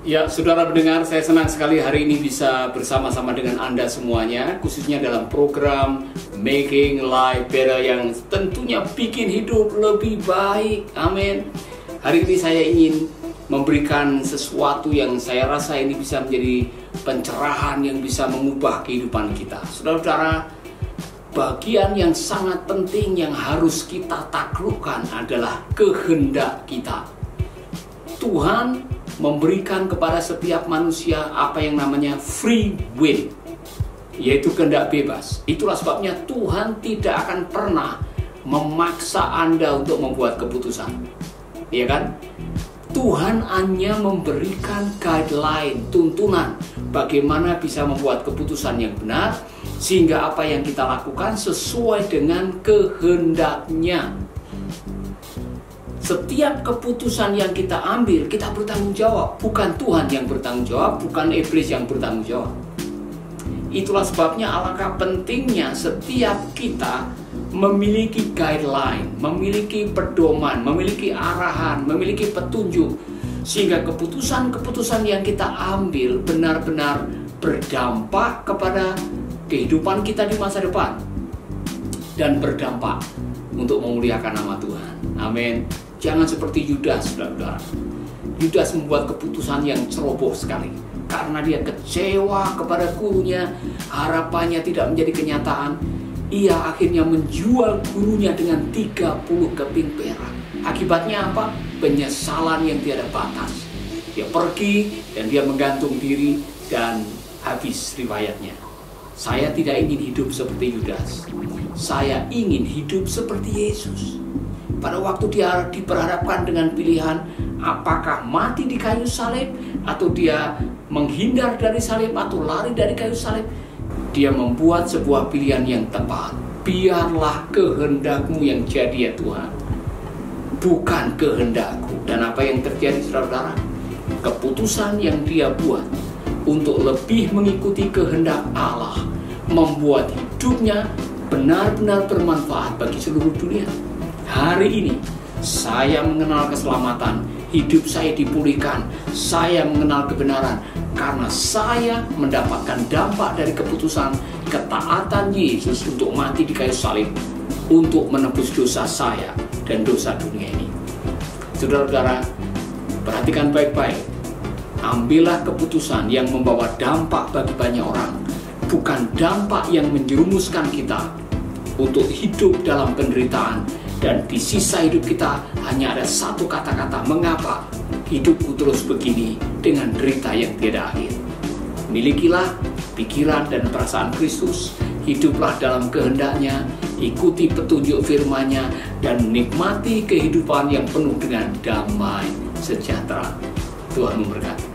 Ya, saudara mendengar, saya senang sekali hari ini bisa bersama-sama dengan Anda semuanya, khususnya dalam program Making Life Better yang tentunya bikin hidup lebih baik. Amin. Hari ini saya ingin memberikan sesuatu yang saya rasa ini bisa menjadi pencerahan yang bisa mengubah kehidupan kita. Saudara-saudara, bagian yang sangat penting yang harus kita taklukkan adalah kehendak kita. Tuhan memberikan kepada setiap manusia apa yang namanya free will, yaitu kehendak bebas. Itulah sebabnya Tuhan tidak akan pernah memaksa Anda untuk membuat keputusan. Ya kan? Tuhan hanya memberikan guideline, tuntunan bagaimana bisa membuat keputusan yang benar sehingga apa yang kita lakukan sesuai dengan kehendaknya. Setiap keputusan yang kita ambil, kita bertanggung jawab. Bukan Tuhan yang bertanggung jawab, bukan iblis yang bertanggung jawab. Itulah sebabnya alangkah pentingnya setiap kita memiliki guideline, memiliki pedoman, memiliki arahan, memiliki petunjuk sehingga keputusan-keputusan yang kita ambil benar-benar berdampak kepada kehidupan kita di masa depan dan berdampak untuk memuliakan nama Tuhan. Amin. Jangan seperti Yudas, saudara-saudara. Yudas membuat keputusan yang ceroboh sekali. Karena dia kecewa kepada gurunya, harapannya tidak menjadi kenyataan. Ia akhirnya menjual gurunya dengan 30 keping perak. Akibatnya apa? Penyesalan yang tiada batas. Dia pergi dan dia menggantung diri dan habis riwayatnya. Saya tidak ingin hidup seperti Yudas. Saya ingin hidup seperti Yesus pada waktu dia diperhadapkan dengan pilihan apakah mati di kayu salib atau dia menghindar dari salib atau lari dari kayu salib dia membuat sebuah pilihan yang tepat. Biarlah kehendakmu yang jadi ya Tuhan. Bukan kehendakku. Dan apa yang terjadi saudara-saudara keputusan yang dia buat untuk lebih mengikuti kehendak Allah membuat hidupnya benar-benar bermanfaat bagi seluruh dunia Hari ini saya mengenal keselamatan, hidup saya dipulihkan, saya mengenal kebenaran. Karena saya mendapatkan dampak dari keputusan ketaatan Yesus untuk mati di kayu salib untuk menebus dosa saya dan dosa dunia ini. Saudara-saudara, perhatikan baik-baik. Ambillah keputusan yang membawa dampak bagi banyak orang, bukan dampak yang menjerumuskan kita untuk hidup dalam penderitaan dan di sisa hidup kita hanya ada satu kata-kata mengapa hidupku terus begini dengan derita yang tiada akhir. Milikilah pikiran dan perasaan Kristus, hiduplah dalam kehendaknya, ikuti petunjuk firman-Nya dan nikmati kehidupan yang penuh dengan damai sejahtera. Tuhan memberkati.